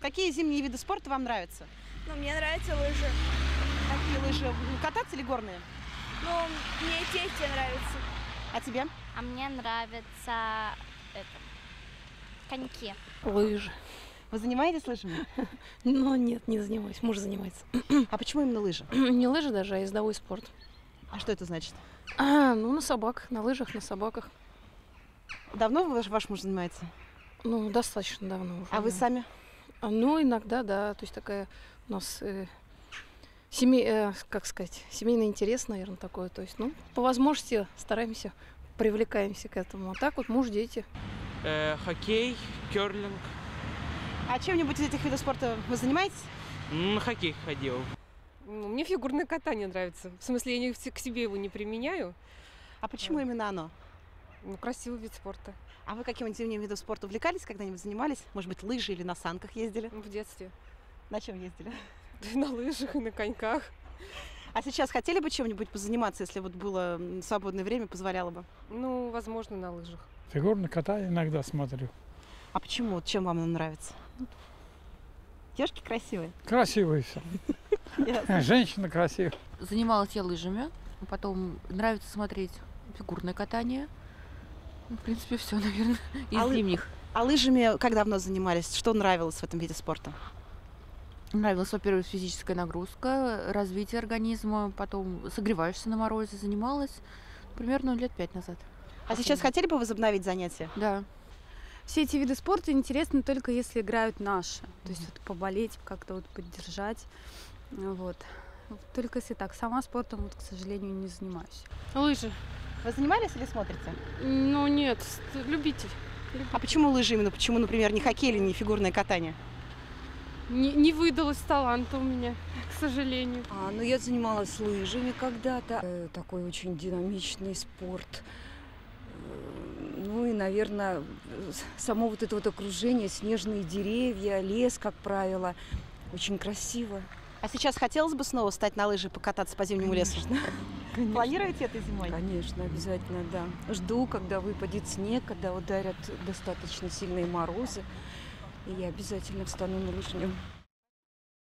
Какие зимние виды спорта вам нравятся? Ну, мне нравятся лыжи. Какие лыжи? М, Кататься или горные? Ну, мне и те, и те нравятся. А тебе? А мне нравятся это, коньки. Лыжи. Вы занимаетесь лыжами? Но нет, не занимаюсь. Муж занимается. А почему именно лыжи? Не лыжи даже, а ездовой спорт. А что это значит? А, ну на собаках, на лыжах, на собаках. Давно ваш, ваш муж занимается? Ну, достаточно давно уже. А вы сами? А, Ну, иногда, да. То есть такая у нас э, семей, э, как сказать, семейный интерес, наверное, такой. То есть, ну, по возможности стараемся, привлекаемся к этому. А так вот муж, дети. Э, хоккей, керлинг. А чем-нибудь из этих видов спорта вы занимаетесь? На хоккей ходил. Мне фигурное катание нравится. В смысле, я не, к себе его не применяю. А почему именно оно? Ну, красивый вид спорта. А вы каким-нибудь зимним видом спорта увлекались, когда-нибудь занимались? Может быть, лыжи или на санках ездили? В детстве. На чем ездили? И на лыжах, и на коньках. А сейчас хотели бы чем-нибудь позаниматься, если вот было свободное время, позволяло бы? Ну, возможно, на лыжах. Фигурное катание иногда смотрю. А почему? Вот Чем вам оно нравится? Девушки красивые. Красивые все. Женщина красивая. Занималась я лыжами, потом нравится смотреть фигурное катание. Ну, в принципе, все, наверное, из А зимних. А лыжами как давно занимались? Что нравилось в этом виде спорта? Нравилась, во-первых, физическая нагрузка, развитие организма, потом согреваешься на морозе, занималась примерно лет пять назад. А сейчас хотели бы возобновить занятия? Да. Все эти виды спорта интересны только если играют наши. То есть вот поболеть, как-то вот поддержать. Вот. Только если так. Сама спортом, вот, к сожалению, не занимаюсь. Лыжи. Вы занимались или смотрите? Ну, нет, любитель. А почему лыжи именно? Почему, например, не хоккей или не фигурное катание? Не, не выдалось таланта у меня, к сожалению. А, ну, я занималась лыжами когда-то. Э, Такой очень динамичный спорт. Э, Ну и, наверное, само вот это вот окружение, снежные деревья, лес, как правило, очень красиво. А сейчас хотелось бы снова стать на лыжи и покататься по зимнему лесу? Конечно. Планируете это зимой? Конечно, обязательно, да. Жду, когда выпадет снег, когда ударят достаточно сильные морозы. И я обязательно встану на лыжню.